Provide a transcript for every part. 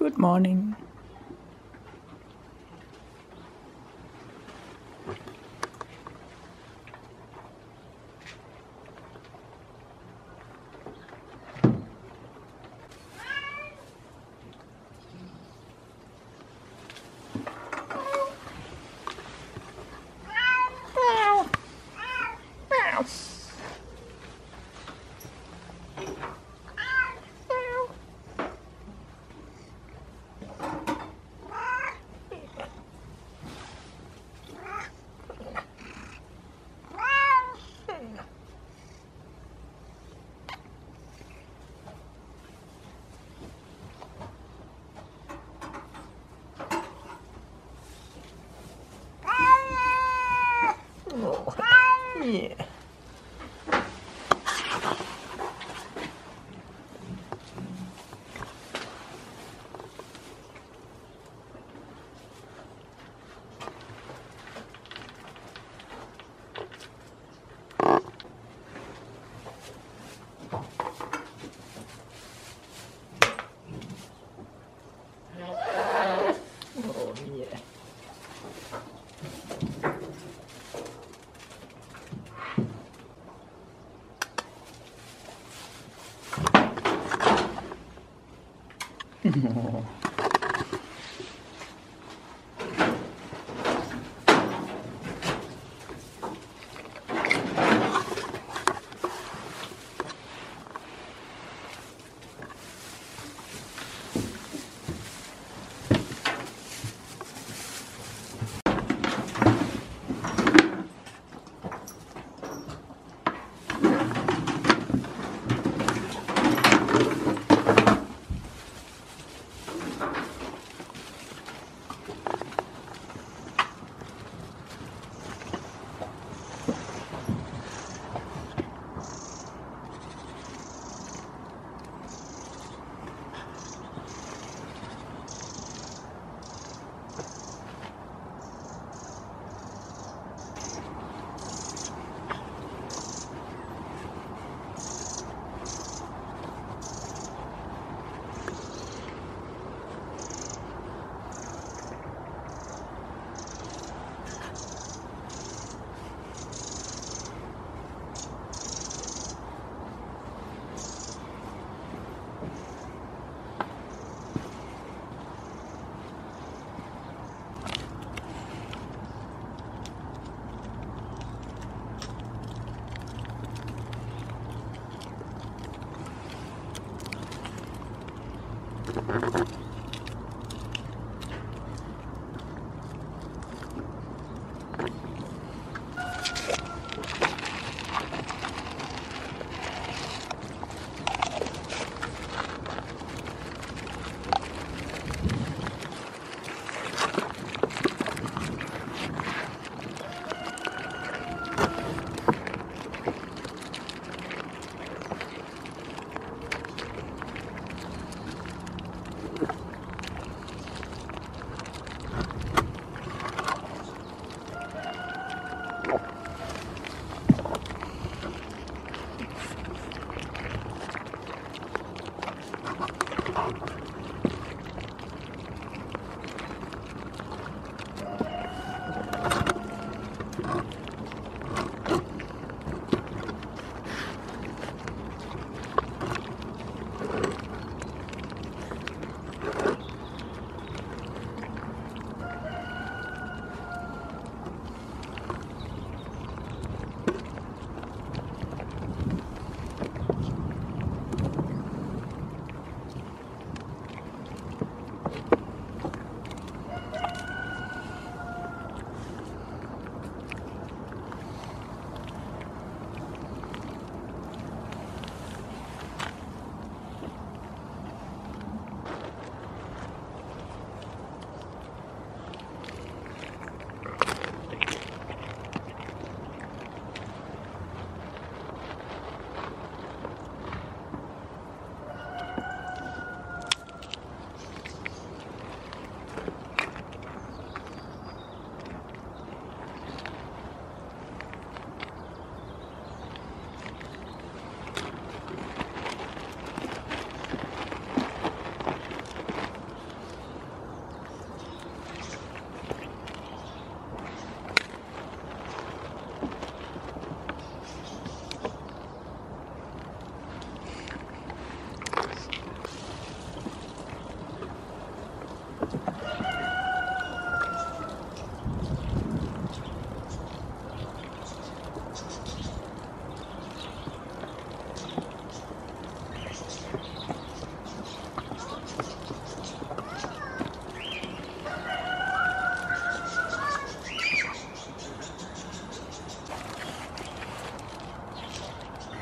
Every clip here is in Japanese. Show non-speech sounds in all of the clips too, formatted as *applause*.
Good morning. Yeah.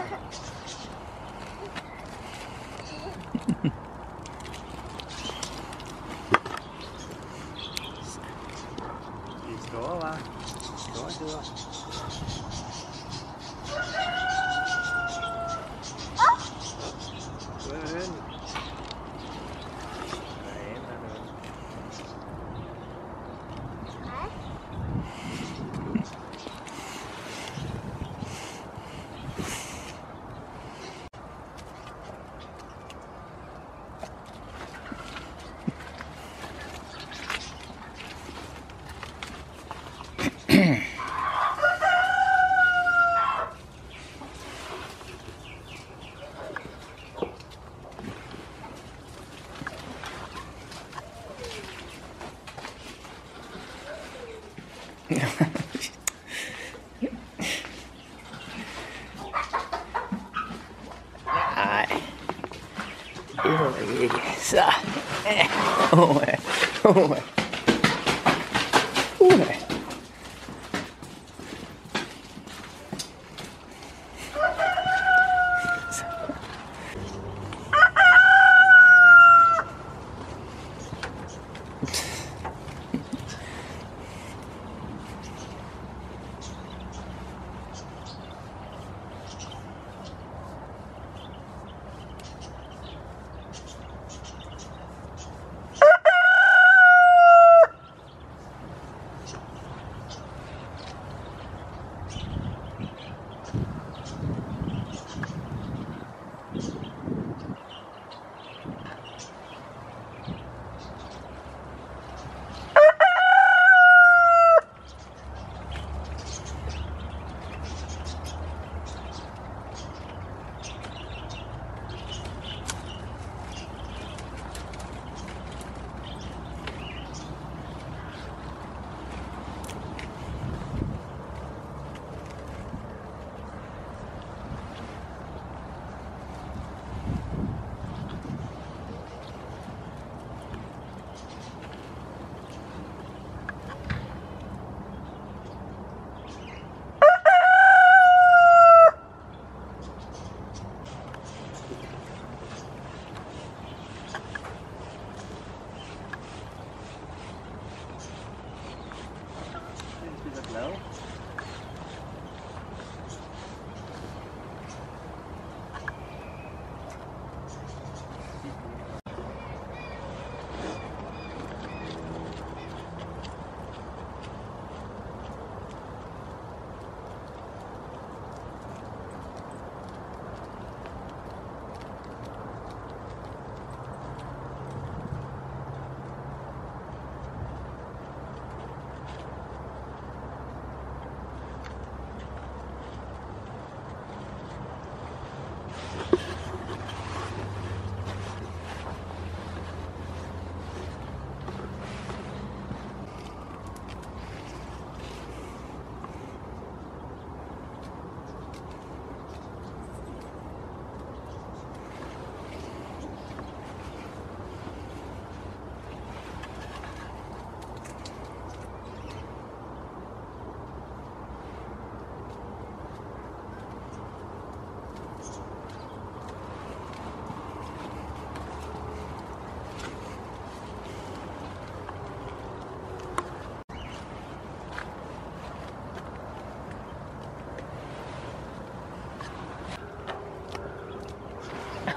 Ha ha ha. はい。いいさあ。おい。お前。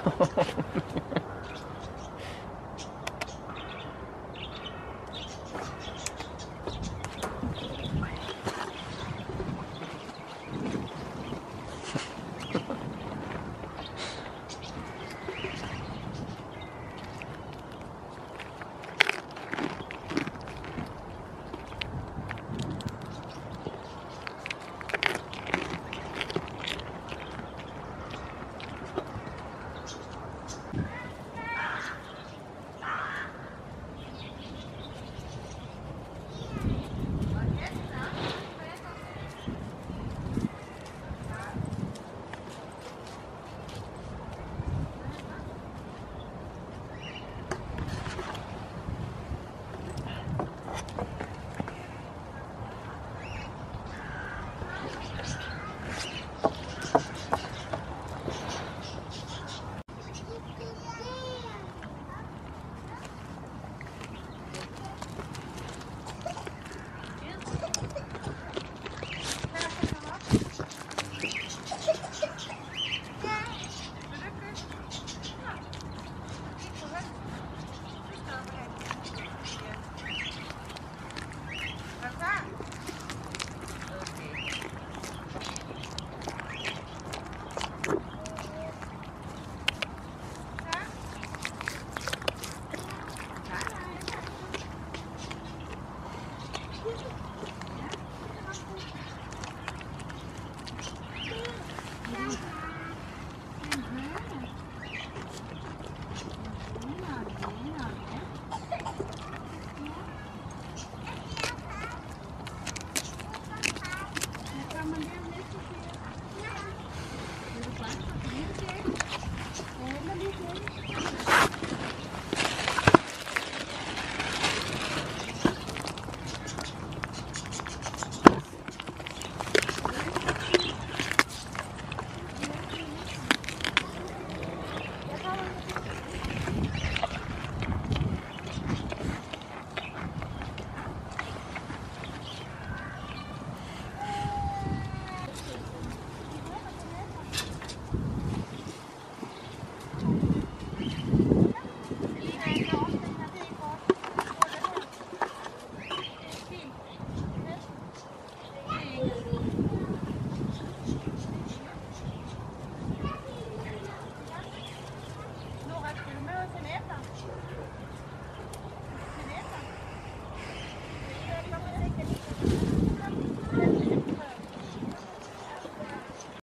oh, *laughs* no.